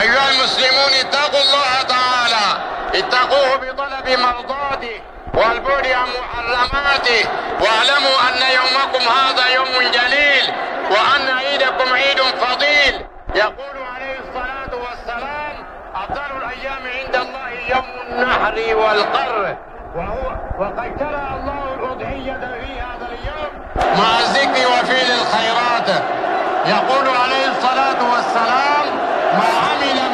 أيها المسلمون اتقوا الله تعالى. اتقوه بطلب مرضاته والبعد عن محرماته. واعلموا أن يومكم هذا يوم جليل وأن عيدكم عيد فضيل. يقول عليه الصلاة والسلام افضل الأيام عند الله يوم النحر والقر. وهو وقد شرع الله الأضحية في هذا اليوم مع الذكر وفعل الخيرات. يقول عليه الصلاة والسلام ما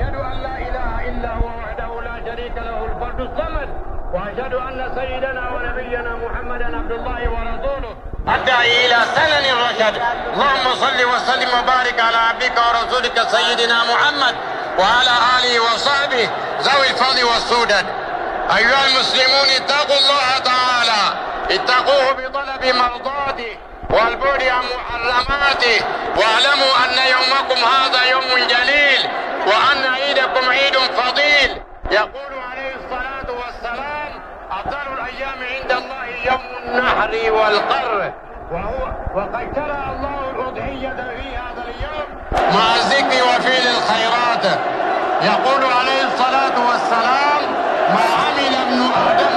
وأشهد أن لا إله إلا هو وحده لا شريك له الفرد الصمد. وأشهد أن سيدنا ونبينا محمدا عبد الله ورسوله. الداعي إلى سنن الرشد. اللهم صل وسلم وبارك على عبدك ورسولك سيدنا محمد وعلى آله وصحبه ذوي الفضل والسودد. أيها المسلمون اتقوا الله تعالى. اتقوه بطلب مرضاته والبعد عن محرماته واعلموا أن يومكم هذا يوم جليل. وأن عيدكم عيد فضيل. يقول عليه الصلاة والسلام أفضل الأيام عند الله يوم النحر والقر. وهو وقد شرع الله الأضحية في هذا اليوم مع الذكر وفعل الخيرات. يقول عليه الصلاة والسلام ما عمل ابن آدم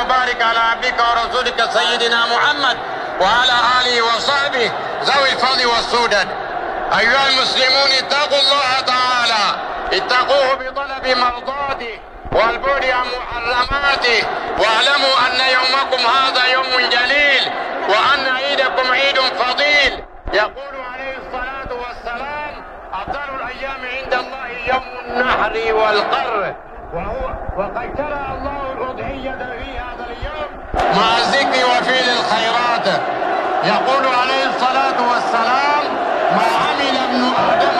وبارك على عبدك ورسولك سيدنا محمد وعلى آله وصحبه ذوي الفضل والسودد أيها المسلمون اتقوا الله تعالى. اتقوه بطلب مرضاته والبعد عن محرماته. واعلموا أن يومكم هذا يوم جليل وأن عيدكم عيد فضيل. يقول عليه الصلاة والسلام أفضل الأيام عند الله يوم النحر والقر. وهو وقد شرع الله الاضحيه في هذا اليوم. مع الذكر وفعل الخيرات يقول عليه الصلاة والسلام ما عمل ابن آدم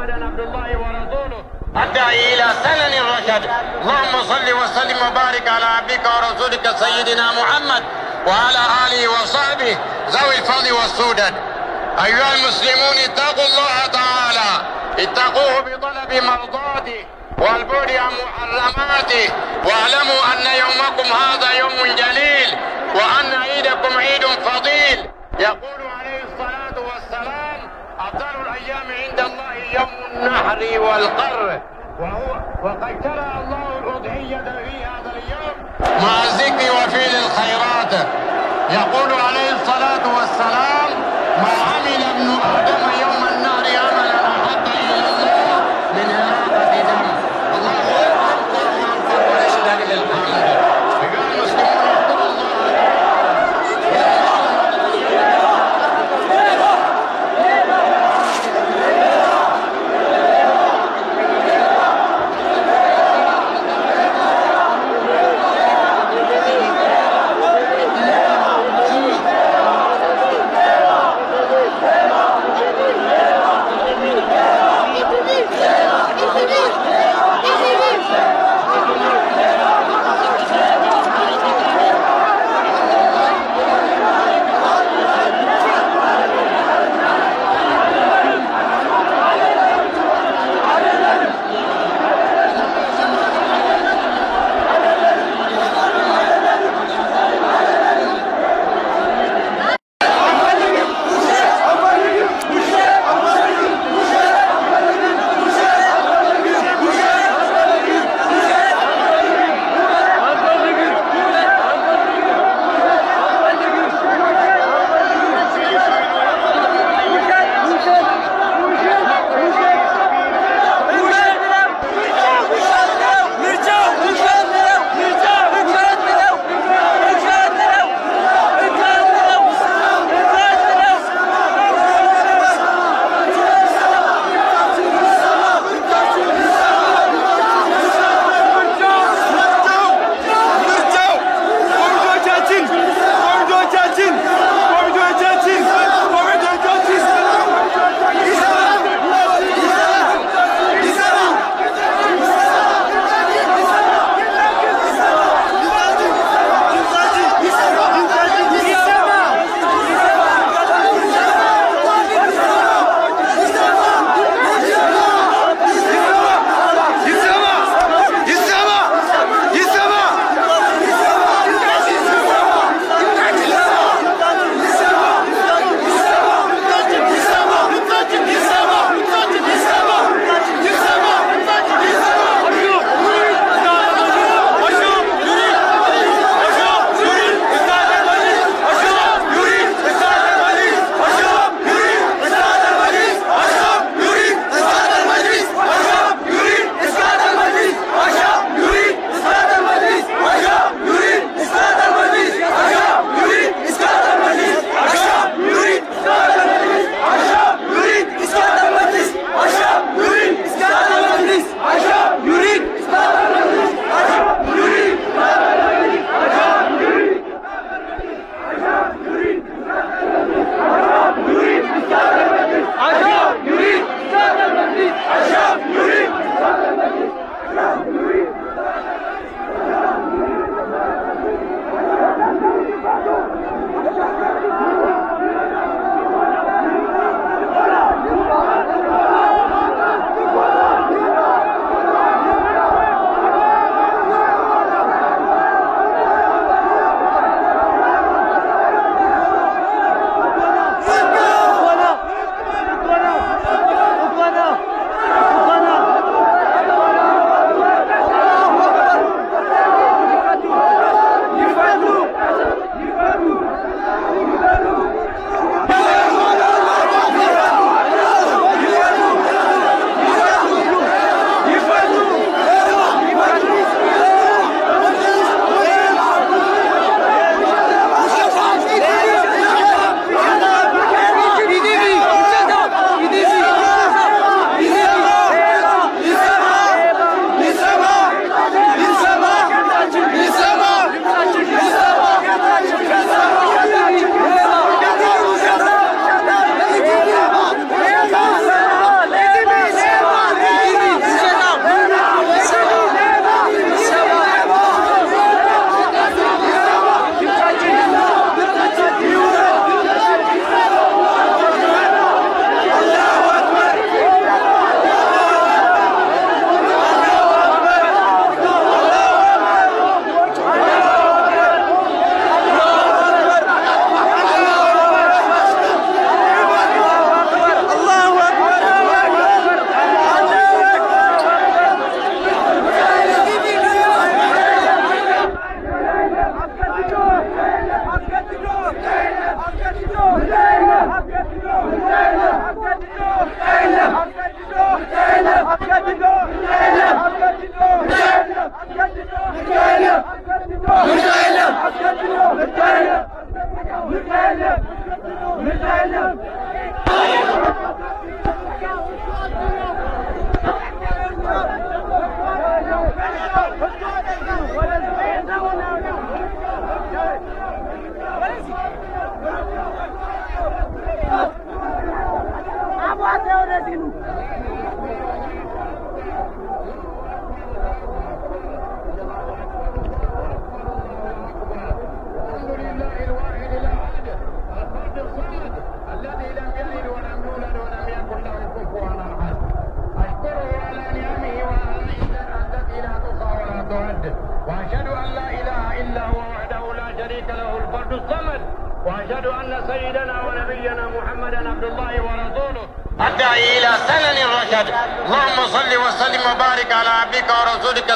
محمدا عبد الله ورسوله. الداعي إلى سنن الرشد. اللهم صل وسلم وبارك على عبدك ورسولك سيدنا محمد وعلى آله وصحبه ذوي الفضل والسودد أيها المسلمون اتقوا الله تعالى. اتقوه بطلب مرضاته والبعد عن محرماته. واعلموا أن يومكم هذا يوم جليل وأن عيدكم عيد فضيل. يقول عليه الصلاة والسلام أفضل الأيام عند الله يوم النحر والقر. وقد شرع الله الأضحية في هذا اليوم مع الذكر وفعل الخيرات. يقول عليه الصلاة والسلام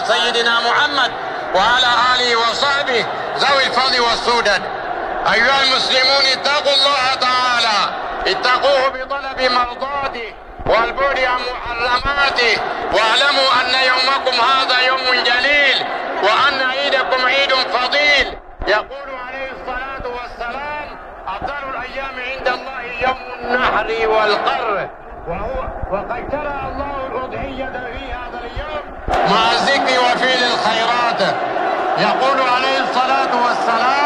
سيدنا محمد وعلى آله وصحبه ذوي الفضل والسودد أيها المسلمون اتقوا الله تعالى. اتقوه بطلب مرضاته والبعد عن محرماته. واعلموا أن يومكم هذا يوم جليل وأن عيدكم عيد فضيل. يقول عليه الصلاة والسلام أفضل الأيام عند الله يوم النحر والقر. وهو وقد شرع الله الاضحيه في هذا اليوم مع الذكر وفعل الخيرات. يقول عليه الصلاة والسلام